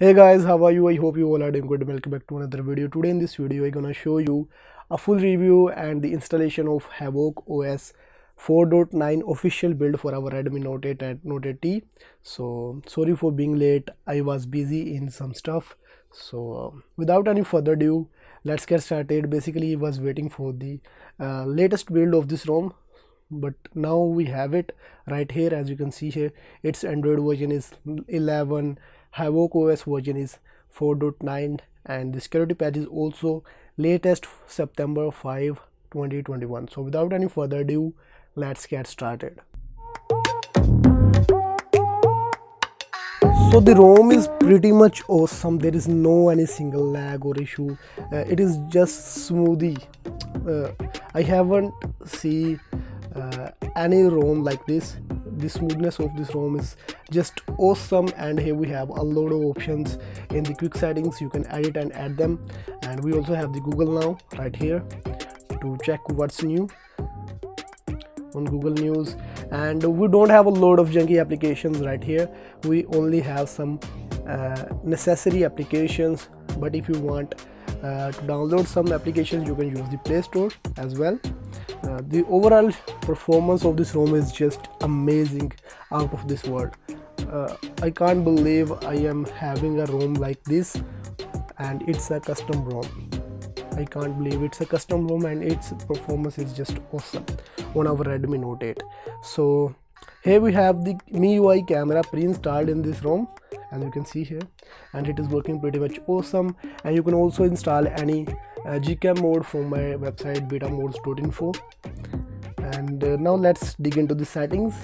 hey guys how are you? I hope you all are doing good. Welcome back to another video. Today in this video i'm gonna show you a full review and the installation of havoc os 4.9 official build for our redmi note 8 and note 8t so sorry for being late. I was busy in some stuff. So uh, without any further ado let's get started. Basically i was waiting for the uh, latest build of this rom but now we have it right here. As you can see here its android version is 11 havoc os version is 4.9 and the security patch is also latest september 5 2021 so without any further ado let's get started. So the rom is pretty much awesome. There is no any single lag or issue. Uh, it is just smoothie. Uh, i haven't see uh, any ROM like this. The smoothness of this ROM is just awesome. And here we have a lot of options in the quick settings. You can edit and add them. And we also have the Google now right here to check what's new on Google News. And we don't have a lot of junky applications right here. We only have some uh, necessary applications. But if you want uh, to download some applications you can use the Play Store as well. Uh, the overall performance of this ROM is just amazing out of this world. Uh, I can't believe I am having a ROM like this and it's a custom ROM. I can't believe it's a custom ROM and its performance is just awesome on our Redmi Note 8 so here we have the MIUI camera pre-installed in this ROM as you can see here. And it is working pretty much awesome. And you can also install any uh, gcam mode from my website betamodes.info and uh, now let's dig into the settings.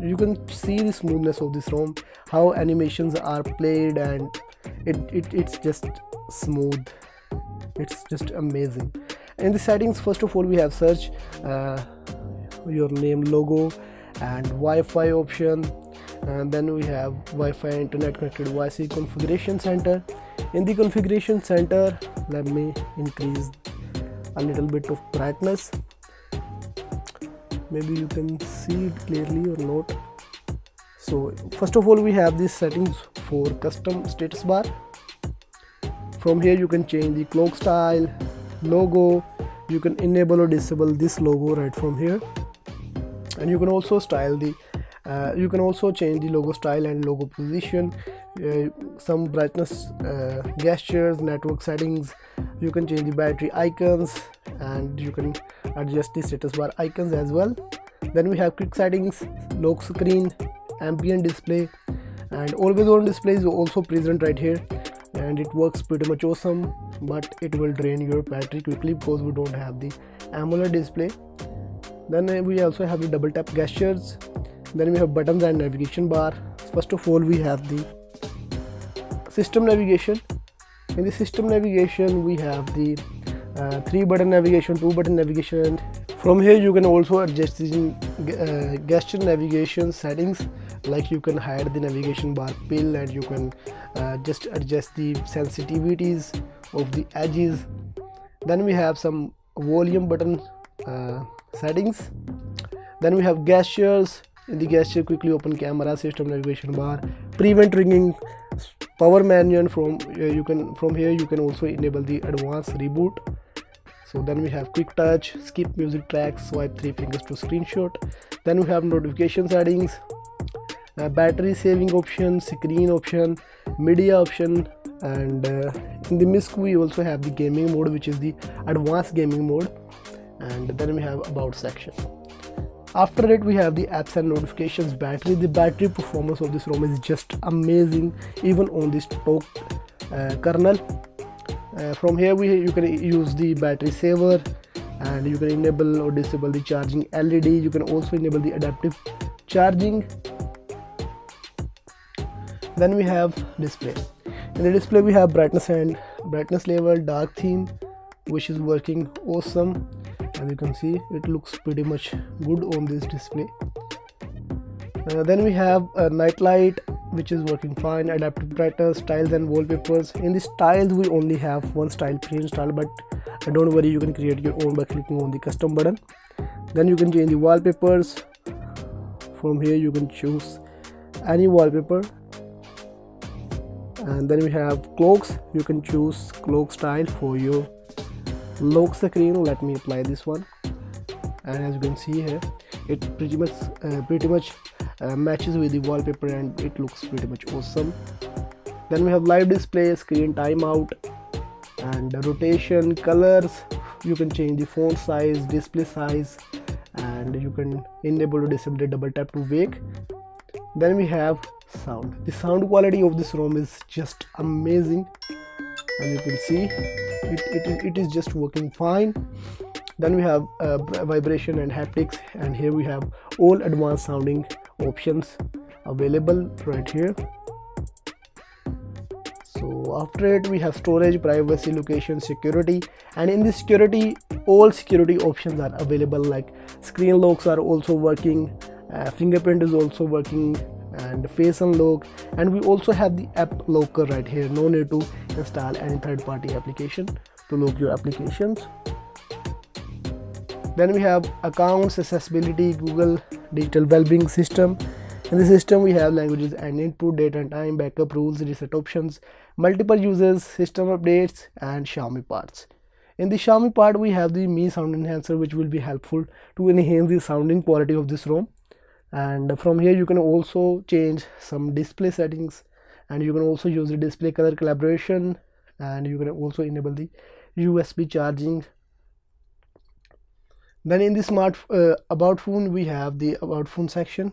You can see the smoothness of this ROM how animations are played and it, it it's just smooth. It's just amazing. In the settings first of all we have search uh, your name logo and Wi-Fi option. And then we have Wi-Fi internet connected device configuration center. In the configuration center let me increase a little bit of brightness. Maybe you can see it clearly or not. So first of all we have these settings for custom status bar. From here you can change the clock style logo. You can enable or disable this logo right from here and you can also style the uh, you can also change the logo style and logo position. Uh, some brightness uh, gestures network settings. You can change the battery icons and you can adjust the status bar icons as well. Then we have quick settings lock screen ambient display. And always on display is also present right here. And it works pretty much awesome but it will drain your battery quickly because we don't have the AMOLED display then we also have the double tap gestures. Then we have buttons and navigation bar. First of all we have the system navigation. In the system navigation we have the uh, three button navigation two button navigation. From here you can also adjust the uh, gesture navigation settings. Like you can hide the navigation bar pill and you can uh, just adjust the sensitivities of the edges. Then we have some volume buttons uh, settings. Then we have gestures. In the gesture quickly open camera system navigation bar prevent ringing power manual from uh, you can from here you can also enable the advanced reboot. So then we have quick touch skip music tracks swipe three fingers to screenshot. Then we have notification settings uh, battery saving option screen option media option and uh, in the misc we also have the gaming mode which is the advanced gaming mode and then we have about section. After it we have the apps and notifications battery. The battery performance of this rom is just amazing even on this stock uh, kernel. Uh, from here we you can use the battery saver and you can enable or disable the charging led you can also enable the adaptive charging. Then we have display. In the display we have brightness and brightness level dark theme which is working awesome as you can see it looks pretty much good on this display. Uh, then we have a night light which is working fine. Adaptive brightness styles and wallpapers. In the styles we only have one style pre-installed but uh, don't worry you can create your own by clicking on the custom button. Then you can change the wallpapers. From here you can choose any wallpaper. And then we have clocks. You can choose clock style for your lock screen let me apply this one. And as you can see here it pretty much uh, pretty much uh, matches with the wallpaper and it looks pretty much awesome. Then we have live display screen timeout and rotation colors. You can change the font size display size and you can enable to disable double tap to wake. Then we have sound. The sound quality of this ROM is just amazing and you can see it, it, it is just working fine. Then we have uh, vibration and haptics and here we have all advanced sounding options available right here. So after it we have storage privacy location security and in this security all security options are available like screen locks are also working uh, fingerprint is also working and face unlock and we also have the app locker right here no need to install any third-party application to lock your applications. Then we have accounts accessibility google digital well-being system. In the system we have languages and input date and time backup rules reset options multiple users system updates and xiaomi parts. In the xiaomi part we have the mi sound enhancer which will be helpful to enhance the sounding quality of this rom. And from here you can also change some display settings and you can also use the display color calibration and you can also enable the USB charging. Then in the smart uh, about phone we have the about phone section.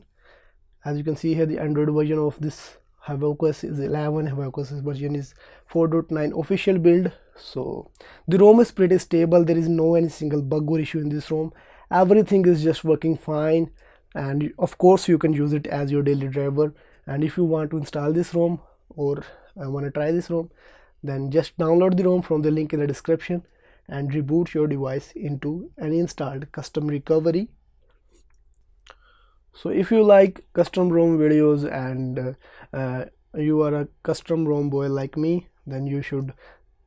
As you can see here the Android version of this Havoc OS is 11 Havoc OS version is 4.9 official build. So the ROM is pretty stable. There is no any single bug or issue in this ROM. Everything is just working fine. And of course you can use it as your daily driver and if you want to install this ROM or uh, want to try this ROM then just download the ROM from the link in the description and reboot your device into an installed custom recovery. So if you like custom ROM videos and uh, uh, you are a custom ROM boy like me then you should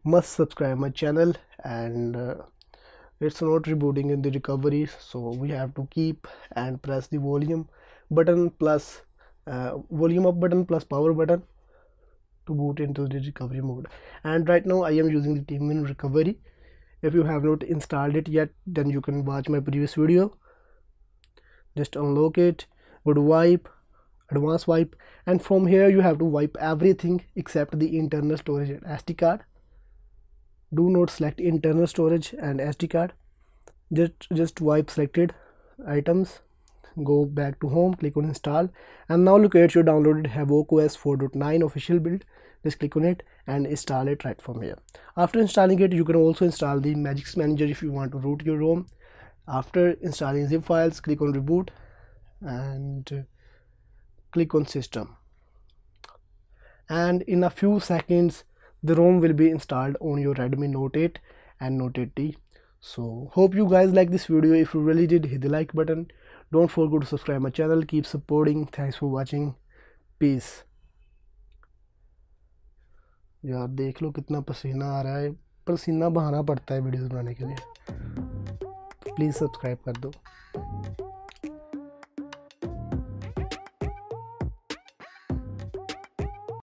must subscribe my channel and uh, it's not rebooting in the recovery so we have to keep and press the volume button plus uh, volume up button plus power button to boot into the recovery mode. And right now I am using the TeamWin recovery. If you have not installed it yet then you can watch my previous video. Just unlock it go to wipe advanced wipe and from here you have to wipe everything except the internal storage and SD card. Do not select internal storage and SD card. Just just wipe selected items go back to home click on install. And now look at your downloaded Havoc OS 4.9 official build. Just click on it and install it right from here. After installing it you can also install the Magisk Manager if you want to root your ROM. After installing zip files click on reboot and click on system. And in a few seconds the ROM will be installed on your Redmi Note 8 and Note 8T so hope you guys like this video. If you really did hit the like button don't forget to subscribe my channel keep supporting thanks for watching peace यार देख लो कितना पसीना आ रहा है पसीना बहाना पड़ता है वीडियोस बनाने के लिए प्लीज़ सब्सक्राइब कर दो